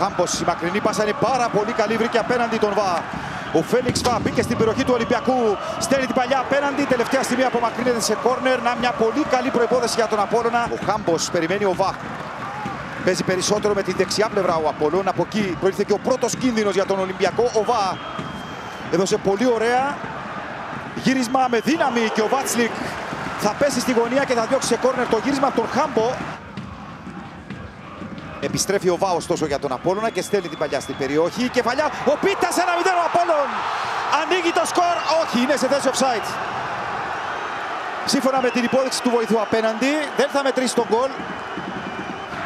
Χάμπος, η μακρινή πάσα είναι πάρα πολύ καλή, βρήκε απέναντι τον Βα. Ο Φέλιξ Βα μπήκε στην περιοχή του Ολυμπιακού, στέλνει την παλιά απέναντι, τελευταία στιγμή απομακρύνεται σε κόρνερ, να μια πολύ καλή προϋπόθεση για τον Απόλλωνα. Ο Χάμπος περιμένει ο Βα. Παίζει περισσότερο με την δεξιά πλευρά ο Απόλλων. Από εκεί προήλθε και ο πρώτος κίνδυνος για τον Ολυμπιακό. Ο Βα έδωσε πολύ ωραία γύρισμα με δύναμη και ο Βάτσλικ θα πέσει στη γωνία και θα διώξει σε κόρνερ το γύρισμα από τον Χάμπο. Επιστρέφει ο Βάος ωστόσο για τον Απόλλωνα και στέλνει την παλιά στην περιοχή. Κεφαλιά, ο Πίτας 1-0 ο Απόλλων. Ανοίγει το σκορ, όχι είναι σε θέση offside. Σύμφωνα με την υπόδειξη του βοηθού απέναντι, δεν θα μετρήσει τον γκολ.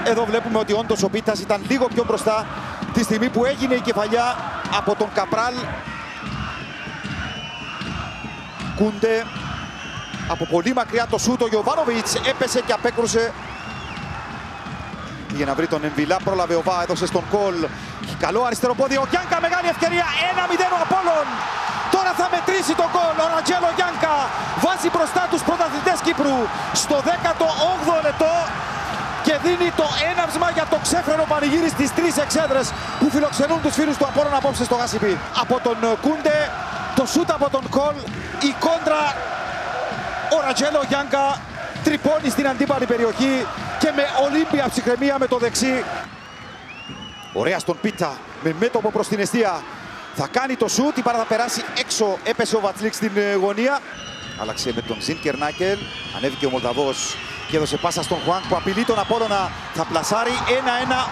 Εδώ βλέπουμε ότι όντως ο Πίτας ήταν λίγο πιο μπροστά τη στιγμή που έγινε η κεφαλιά από τον Καπράλ. Κούντε από πολύ μακριά το σούτο. Ο Γιωβάνοβιτς έπεσε και απέκρουσε για να βρει τον Εμβιλά, πρόλαβε ο Βά, έδωσε στον Κολ. Καλό αριστερό πόδι, ο Γιάνκα μεγάλη ευκαιρία, 1-0 ο Απόλλων. Τώρα θα μετρήσει τον γκολ, ο Ρατζέλο Γιάνκα βάζει μπροστά τους πρωταθλητές Κύπρου στο 18ο λεπτό και δίνει το έναυσμα για το ξέφρενο πανηγύρι στις τρεις εξέδρες που φιλοξενούν τους φίλους του Απόλλων απόψε στο Γασιπί. Από τον Κούντε, το σούτ από τον Κολ, η κόντρα, ο Ρατζέλο Γιάνκα τρυπώνει στην αντίπαλη περιοχή και με Ολύμπια ψυχραιμία με το δεξί. Ωραία στον Πίτα με μέτωπο προς την αιστεία. Θα κάνει το σούτ, η πάρα θα περάσει έξω. Έπεσε ο Βατσλίκ στην ε, γωνία. Άλλαξε με τον Ζιν Κερνάκελ. Ανέβηκε ο Μολδαβός και έδωσε πάσα στον Χουάνκ που απειλεί τον Απόλλωνα. Θα πλασάρει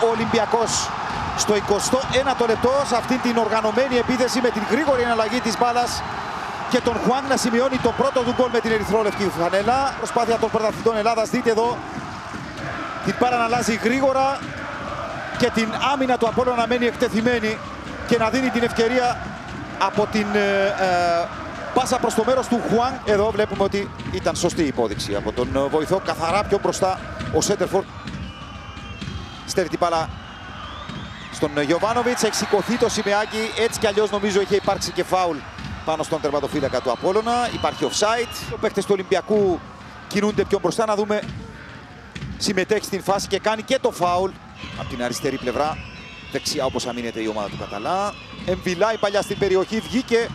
1-1 ο Ολυμπιακός. Στο 21ο λεπτό σε αυτή την οργανωμένη επίθεση με την γρήγορη εναλλαγή της μπάλας και τον Χουάνκ να σημειώνει το πρώτο του γκολ με την ερυθρόλευκη φανέλα. Προσπάθεια των πρωταθλητών Ελλάδας. Δείτε εδώ την πάρα να αλλάζει γρήγορα και την άμυνα του Απόλλωνα να μένει εκτεθειμένη και να δίνει την ευκαιρία από την ε, ε, πάσα προς το μέρος του Χουάν. Εδώ βλέπουμε ότι ήταν σωστή η υπόδειξη από τον ε, βοηθό. Καθαρά πιο μπροστά ο Σέντερφορ. Στέλνει την μπάλα στον Γιωβάνοβιτς. Έχει σηκωθεί το σημαίακι. Έτσι κι αλλιώς νομίζω είχε υπάρξει και φάουλ πάνω στον τερματοφύλακα του Απόλλωνα. Υπάρχει offside. Οι παίκτες του Ολυμπιακού κινούνται πιο μπροστά. Να δούμε συμμετέχει στην φάση και κάνει και το φάουλ από την αριστερή πλευρά. Δεξιά όπως αμήνεται η ομάδα του Καταλά. Εμβυλάει παλιά στην περιοχή, βγήκε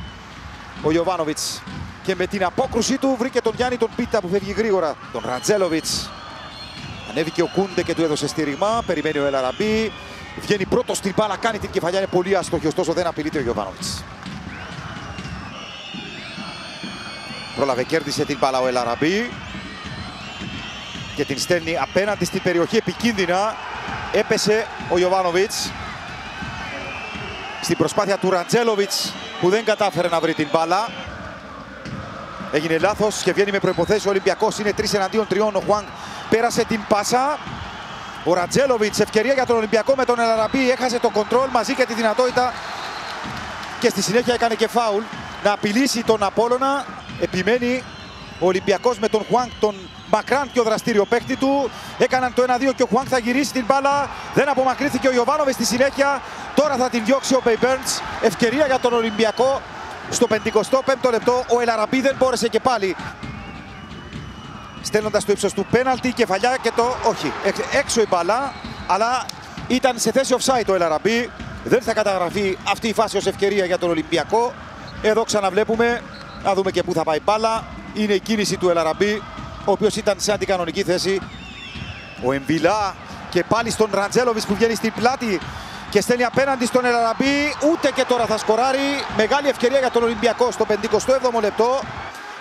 ο Ιωβάνοβιτς και με την απόκρουσή του βρήκε τον Γιάννη τον Πίτα που φεύγει γρήγορα. Τον Ραντζέλοβιτς. Ανέβηκε ο Κούντε και του έδωσε στήριγμα. Περιμένει ο Ελαραμπή. Βγαίνει πρώτος στην μπάλα, κάνει την κεφαλιά, είναι πολύ άστοχη, ωστόσο δεν απειλείται ο Ιωβάνοβιτς. Πρόλαβε, κέρδισε την μπάλα ο Ελαραμπή και την στέλνει απέναντι στην περιοχή επικίνδυνα. Έπεσε ο Ιωβάνοβιτς στην προσπάθεια του Ραντζέλοβιτς που δεν κατάφερε να βρει την μπάλα. Έγινε λάθος και βγαίνει με προϋποθέσεις ο Ολυμπιακός. Είναι 3 εναντίον 3. Ο Χουάνγκ πέρασε την πάσα. Ο Ραντζέλοβιτς ευκαιρία για τον Ολυμπιακό με τον Ελαραμπή. Έχασε το κοντρόλ μαζί και τη δυνατότητα και στη συνέχεια έκανε και φάουλ να απειλήσει τον Απόλλωνα. Επιμένει ο Ολυμπιακός με τον Χουάνγκ τον μακράν πιο δραστήριο παίκτη του. Έκαναν το 1-2 και ο Χουάνκ θα γυρίσει την μπάλα. Δεν απομακρύνθηκε ο Ιωβάνοβε στη συνέχεια. Τώρα θα την διώξει ο Μπέι Ευκαιρία για τον Ολυμπιακό. Στο 55ο λεπτό ο Ελαραμπή δεν μπόρεσε και πάλι. Στέλνοντας το ύψος του πέναλτι, κεφαλιά και το. Όχι, έξω η μπάλα. Αλλά ήταν σε θέση offside ο Ελαραμπή. Δεν θα καταγραφεί αυτή η φάση ως ευκαιρία για τον Ολυμπιακό. Εδώ ξαναβλέπουμε. Να δούμε και πού θα πάει η μπάλα. Είναι η κίνηση του Ελαραμπή ο οποίος ήταν σε αντικανονική θέση. Ο Εμβιλά και πάλι στον Ραντζέλοβιτς που βγαίνει στην πλάτη και στέλνει απέναντι στον Ελαραμπή. Ούτε και τώρα θα σκοράρει. Μεγάλη ευκαιρία για τον Ολυμπιακό στο 57ο λεπτό.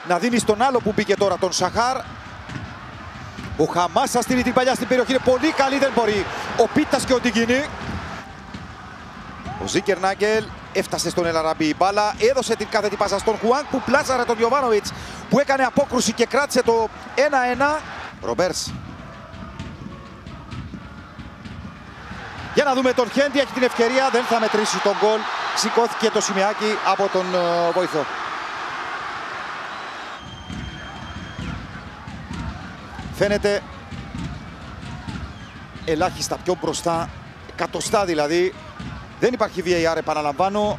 Να δίνει στον άλλο που μπήκε τώρα, τον Σαχάρ. Ο Χαμάς θα στείλει την παλιά στην περιοχή. Είναι πολύ καλή, δεν μπορεί. Ο Πίτας και ο Τιγκίνη. Ο Ζίκερ Νάγκελ έφτασε στον Ελαραμπή η μπάλα. Έδωσε την κάθετη πάσα στον Χουάνκ που πλάσαρε τον Γιωβάνοβιτς που έκανε απόκρουση και κράτησε το 1-1. Ρομπέρς. Για να δούμε τον Χέντι, έχει την ευκαιρία, δεν θα μετρήσει τον γκολ. Σηκώθηκε το σημειάκι από τον uh, βοηθό. Φαίνεται ελάχιστα πιο μπροστά, εκατοστά δηλαδή. Δεν υπάρχει VAR, επαναλαμβάνω.